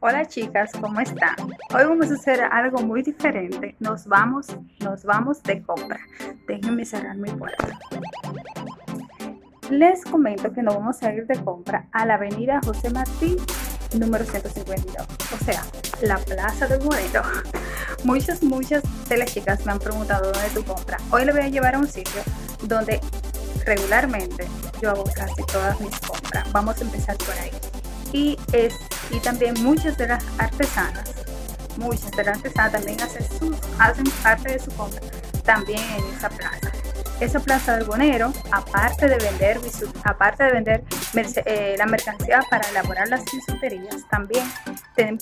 Hola chicas, ¿cómo están? Hoy vamos a hacer algo muy diferente. Nos vamos, nos vamos de compra. Déjenme cerrar mi puerta. Les comento que nos vamos a ir de compra a la avenida José Martí, número 152. O sea, la Plaza del Moreno. Muchas, muchas de las chicas me han preguntado dónde tu compra. Hoy le voy a llevar a un sitio donde regularmente yo hago casi todas mis compras. Vamos a empezar por ahí. Y, es, y también muchas de las artesanas, muchas de las artesanas también hacen, sus, hacen parte de su compra también en esa plaza. Esa plaza del Bonero, aparte de vender, aparte de vender eh, la mercancía para elaborar las bisuterías, también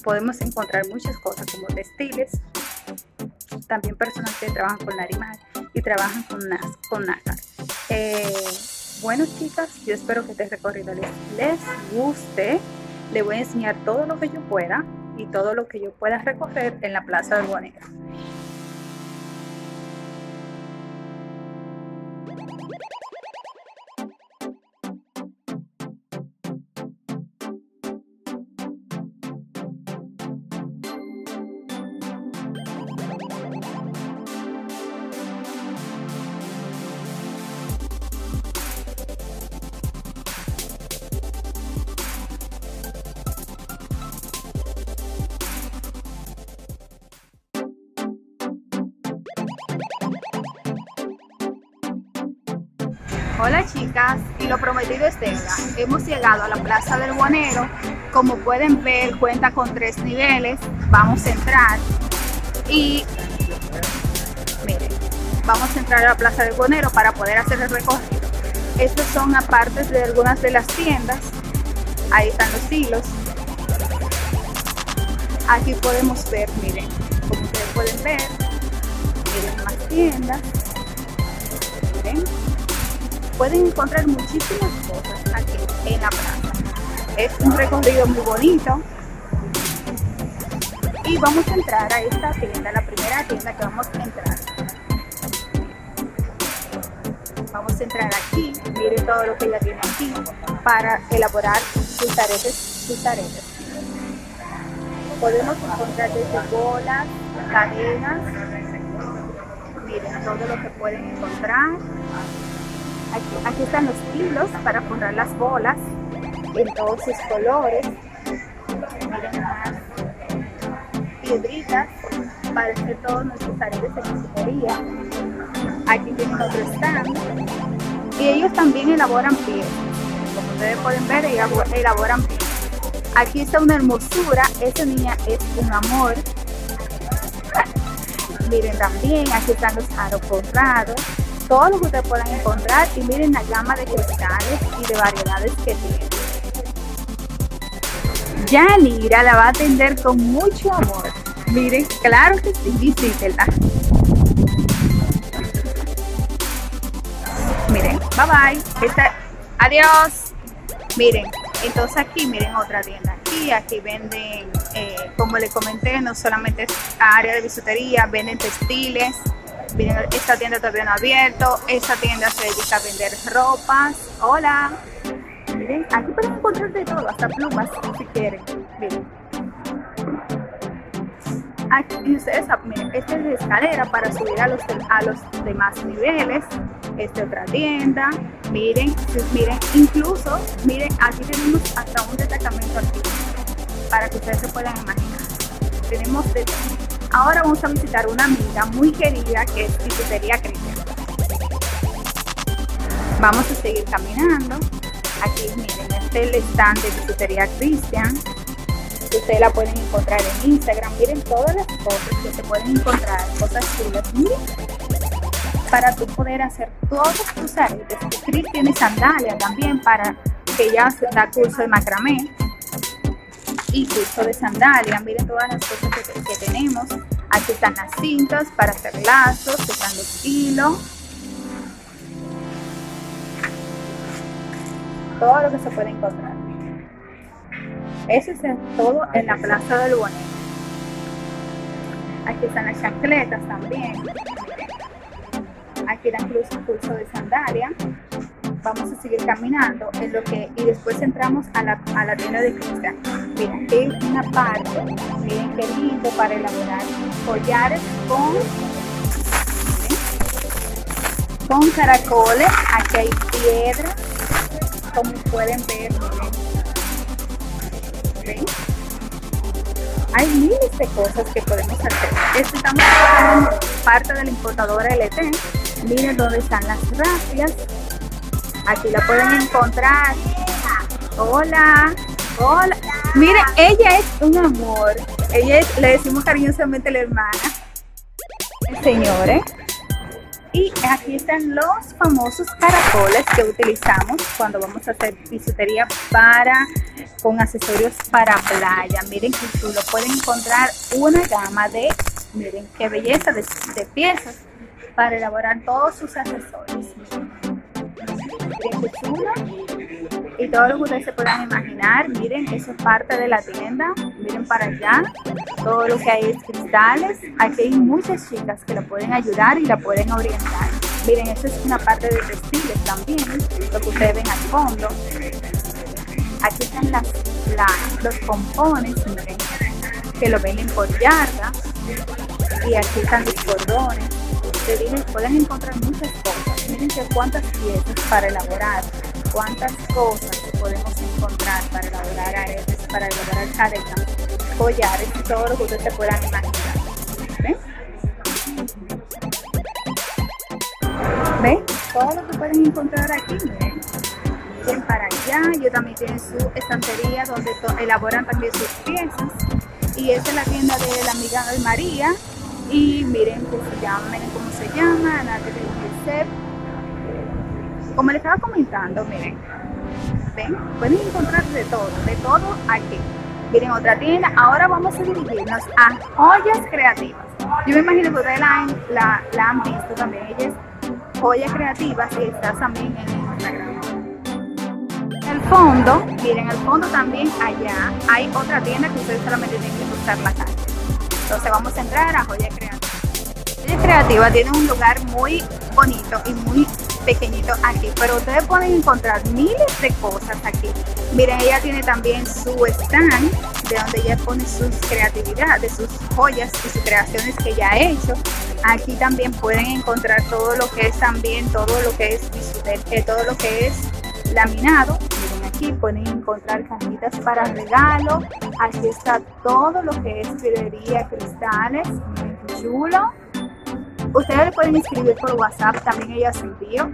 podemos encontrar muchas cosas como textiles, también personas que trabajan con larimar y trabajan con, con nácar. Eh, bueno chicas, yo espero que este recorrido les, les guste. Les voy a enseñar todo lo que yo pueda y todo lo que yo pueda recorrer en la Plaza del Bonero. Hola chicas, y lo prometido es deuda. Hemos llegado a la Plaza del Guanero. Como pueden ver, cuenta con tres niveles. Vamos a entrar y miren, vamos a entrar a la Plaza del Guanero para poder hacer el recorrido. Estos son apartes de algunas de las tiendas. Ahí están los hilos. Aquí podemos ver, miren, como ustedes pueden ver, más tiendas. Miren pueden encontrar muchísimas cosas aquí en la plaza. Es un recorrido muy bonito. Y vamos a entrar a esta tienda, la primera tienda que vamos a entrar. Vamos a entrar aquí, miren todo lo que ella tiene aquí para elaborar sus aretes, sus aretes. Podemos encontrar desde bolas, cadenas, miren todo lo que pueden encontrar Aquí, están los hilos para forrar las bolas en todos sus colores. Piedritas para hacer todos nuestros aretes de bisutería. Aquí tienen otro stand. Y ellos también elaboran pies. Como ustedes pueden ver, elaboran pies. Aquí está una hermosura. Esa niña es un amor. Miren también, aquí están los aros forrados todo lo que ustedes puedan encontrar y miren la gama de cristales y de variedades que tiene. Yanira la va a atender con mucho amor. Miren, claro que sí, visítenla. Miren, bye bye. adiós. Miren, entonces aquí miren otra tienda. Aquí, aquí venden, eh, como les comenté, no solamente área de bisutería, venden textiles, esta tienda todavía no ha abierto, esta tienda se dedica a vender ropas. Hola. Miren, aquí pueden encontrar de todo, hasta plumas si quieren. Miren. Aquí ustedes, miren, esta es la escalera para subir a los, a los demás niveles. Esta otra tienda. Miren, miren, incluso, miren, aquí tenemos hasta un destacamento aquí para que ustedes se puedan imaginar. Tenemos de. Ahora vamos a visitar una amiga muy querida que es Bisutería Cristian. Vamos a seguir caminando. Aquí miren, este es el stand de Cristian. Ustedes la pueden encontrar en Instagram. Miren todas las cosas que se pueden encontrar, cosas chulas. Miren, para tú poder hacer todos tus aretes. Cris tiene sandalia también para que ella da curso de macramé y curso de sandalia. Miren todas las cosas que, tenemos. Aquí están las cintas para hacer lazos, están los hilos. Todo lo que se puede encontrar. Eso es todo en la Plaza del Bonito. Aquí están las chancletas también. Aquí dan curso de sandalia vamos a seguir caminando en lo que y después entramos a la, a la tienda de cristal Miren, hay una parte, miren qué lindo para elaborar collares con, con caracoles. Aquí hay piedra, como pueden ver, miren. Hay miles de cosas que podemos hacer. Estamos usando parte de la importadora LT. Miren dónde están las rafias. Aquí la pueden encontrar. Hola, hola. Miren, ella es un amor. Ella es, le decimos cariñosamente la hermana. Señores. Y aquí están los famosos caracoles que utilizamos cuando vamos a hacer bisutería para con accesorios para playa. Miren que chulo. Pueden encontrar una gama de, miren qué belleza de piezas para elaborar todos sus accesorios. Miren qué chulo y todo lo que ustedes se puedan imaginar. Miren, eso es parte de la tienda. Miren para allá. Todo lo que hay es cristales. Aquí hay muchas chicas que la pueden ayudar y la pueden orientar. Miren, eso es una parte de textiles también, lo que ustedes ven al fondo. Aquí están las, los pompones, miren, que lo venden por yarda. Y aquí están los cordones. Ustedes pueden encontrar muchas cosas. Que cuántas piezas para elaborar cuántas cosas podemos encontrar para elaborar aretes, para elaborar cadenas, collares todo lo que ustedes se puedan imaginar. ¿Ven? ¿Ven? Todo lo que pueden encontrar aquí, ¿ven? Ven para allá, ellos también tienen su estantería donde elaboran también sus piezas. Y esta es la tienda de la amiga María. Y miren cómo se llama, cómo se llama, la como les estaba comentando, miren, ven, pueden encontrar de todo, de todo aquí. Miren, otra tienda. Ahora vamos a dirigirnos a joyas creativas. Yo me imagino que ustedes la, han visto también. Ella es joyas creativas y está también en Instagram. El fondo, miren, el fondo también allá hay otra tienda que ustedes solamente tienen que cruzar la calle. Entonces vamos a entrar a Joyas Creativas. Joyas Creativas tiene un lugar muy bonito y muy pequeñito aquí, pero ustedes pueden encontrar miles de cosas aquí. Miren, ella tiene también su stand de donde ella pone sus creatividades, sus joyas y sus creaciones que ella ha hecho. Aquí también pueden encontrar todo lo que es también, todo lo que es eh, todo lo que es laminado. Pueden encontrar cajitas para regalo. Aquí está todo lo que es fibrería, cristales. chulo Ustedes le pueden escribir por WhatsApp, también ellas envío.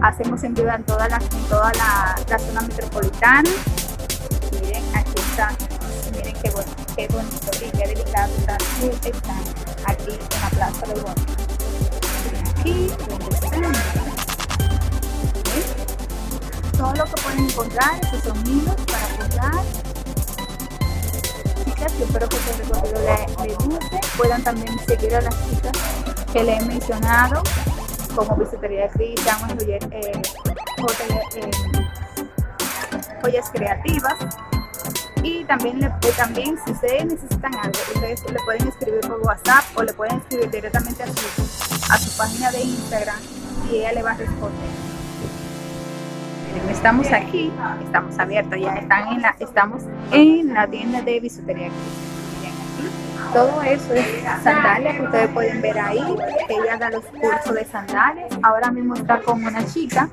Hacemos envío en toda la, en toda la, zona metropolitana. Miren, aquí está. Miren qué, qué bonito y qué delicado está aquí en la Plaza de Bonito. Aquí, donde. Todo lo que pueden encontrar, esos son hilos para bordar yo espero que este recorrido les, guste. Puedan también seguir a las chicas que les he mencionado, como Bisutería de Cristian, eh, eh, joyas creativas. Y también, le, eh, también si ustedes necesitan algo, ustedes le pueden escribir por WhatsApp o le pueden escribir directamente a su, a su página de Instagram y ella le va a responder estamos aquí, estamos abiertos, ya están en la, estamos en la tienda de bisutería. Todo eso es sandalias que ustedes pueden ver ahí. Ella da los cursos de sandalias. Ahora mismo está con una chica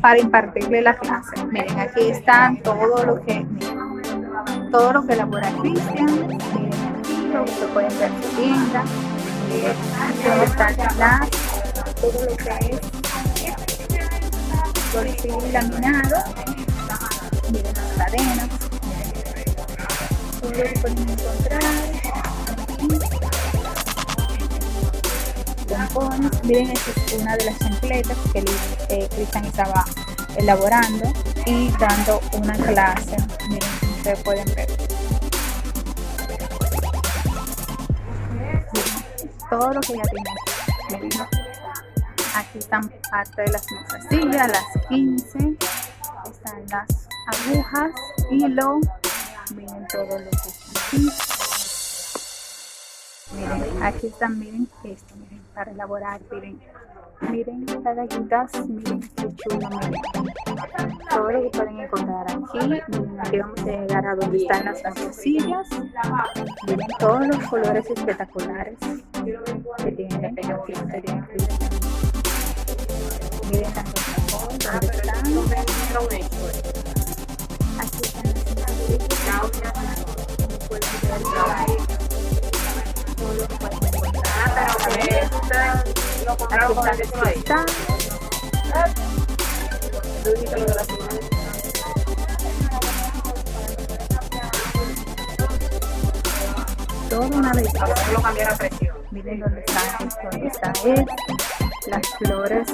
para impartirle la clase. Miren, aquí están todo lo que, todo lo que elabora Cristian. Miren aquí, lo pueden ver su tienda. Miren, cómo está todo lo que es perfil laminado. Miren las cadenas. Todo pueden encontrar. Pompones. Miren, esta es una de las chancletas que eh, Cristian estaba elaborando y dando una clase. Miren, ustedes pueden ver. todo lo que ya tiene. Miren, Aquí están parte de las mozasillas, las 15. Están las agujas, hilo. Miren todo lo que está aquí. Miren, aquí están, miren esto, miren, para elaborar, miren, Miren galletas, miren qué chulo, miren. Todo lo que pueden encontrar aquí. Aquí vamos a llegar a donde están las sillas. Miren todos los colores espectaculares que tienen aquí. Miren las cosas, ¿dónde están? Están las sillas. Todo lo que. Toda una vez. cambiar a precio. Miren dónde está, dónde está es, las flores.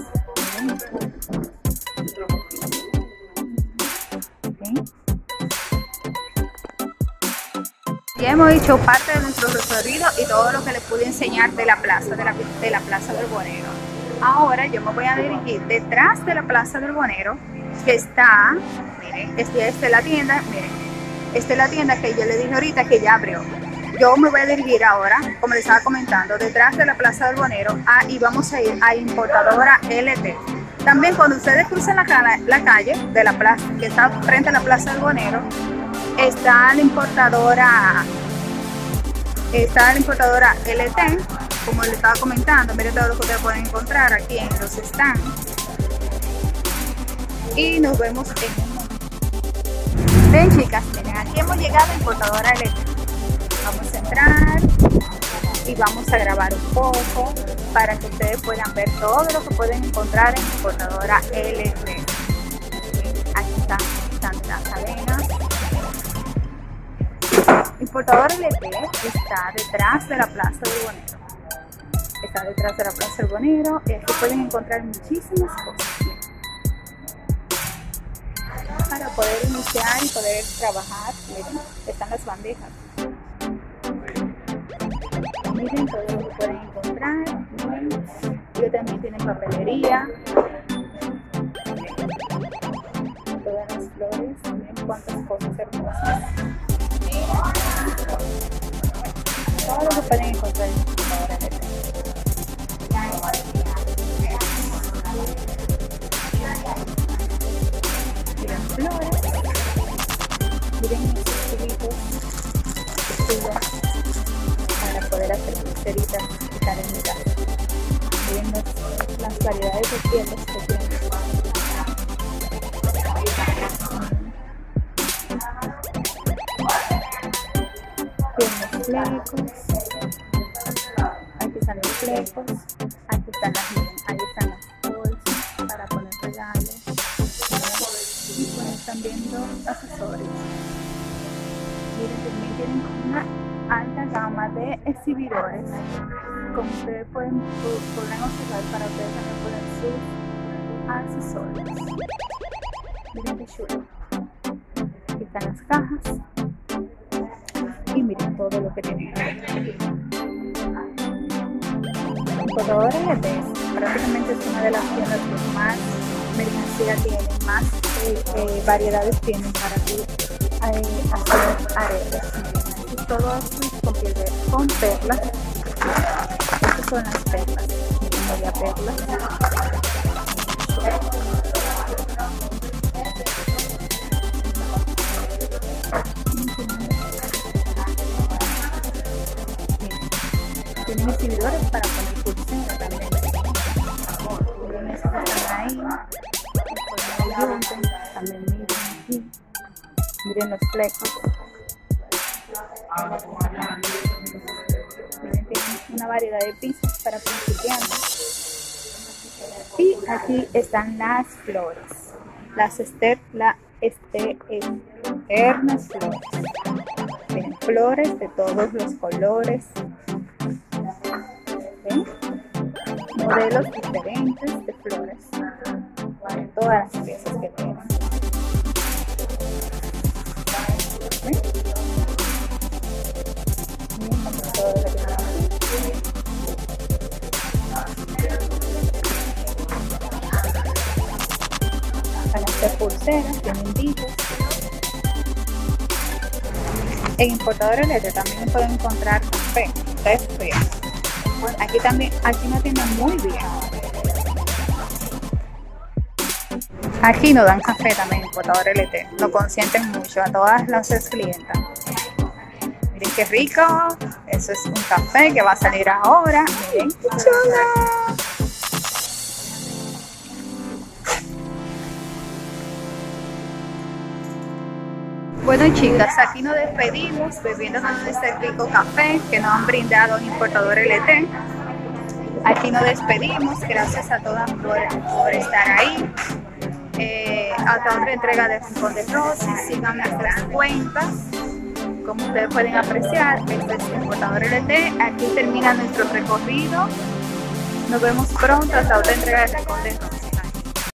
Ya hemos dicho parte de nuestro recorrido y todo lo que les pude enseñar de la plaza, de la, de la plaza del Bonero. Ahora yo me voy a dirigir detrás de la plaza del Bonero, que está, miren, esta es la tienda, miren, esta es la tienda que yo le dije ahorita que ya abrió. Yo me voy a dirigir ahora, como les estaba comentando, detrás de la plaza del Bonero ah, y vamos a ir a importadora LT. También cuando ustedes crucen la, la calle de la plaza, que está frente a la plaza del Bonero, está la importadora está la importadora LT como les estaba comentando miren todo lo que ustedes pueden encontrar aquí en los stands. Y nos vemos en un momento. Ven chicas miren aquí hemos llegado a importadora LT vamos a entrar y vamos a grabar un poco para que ustedes puedan ver todo lo que pueden encontrar en importadora LT aquí están las cadenas Importador LP está detrás de la Plaza del Bonero. Está detrás de la Plaza del Bonero y aquí pueden encontrar muchísimas cosas. Para poder iniciar y poder trabajar, miren, están las bandejas. Miren todo lo que pueden encontrar. Miren. Y también tienen papelería. Todas las flores, miren cuántas cosas hermosas. Pueden encontrar en computadora Miren flores, miren estos tubitos para poder hacer pulseritas y cadenitas. Miren las, las variedades de pieles que tienen. flecos. Están los flecos. Aquí están las, ahí están las bolsas para poner regalos. Pues están viendo accesorios. Miren, también tienen una alta gama de exhibidores. Como ustedes pueden, podrán observar para ustedes también poner sus accesorios. Miren qué chulo. Aquí están las cajas y miren todo lo que tienen Importadora LT prácticamente es una de las tiendas que más mercancía tienen, más eh, eh, variedades tienen para ti eh, hacer aretes. Y todo esto es con, perlas. Estas son las perlas. Miren, perlas. tienen exhibidores para Los flecos. Una variedad de pisos para principiantes. Y aquí están las flores. Las ester, la este, eternas flores. Flores de todos los colores, modelos diferentes de flores todas las piezas que tienen. Para hacer pulseras, tienen brillos. En importadores LED también pueden encontrar café, café Aquí también, aquí una tienda muy bien. Aquí nos dan café también, importador LT. Lo consienten mucho a todas las clientas. Miren qué rico. Eso es un café que va a salir ahora. Miren chulo. Bueno chicas, aquí nos despedimos bebiéndonos este rico café que nos han brindado un importador LT. Aquí nos despedimos, gracias a todas por, estar ahí. Eh, hasta otra entrega de Rincón de Rosy, sigan nuestras cuentas. Como ustedes pueden apreciar, este es el importador LT. Aquí termina nuestro recorrido. Nos vemos pronto hasta otra entrega de Rincón.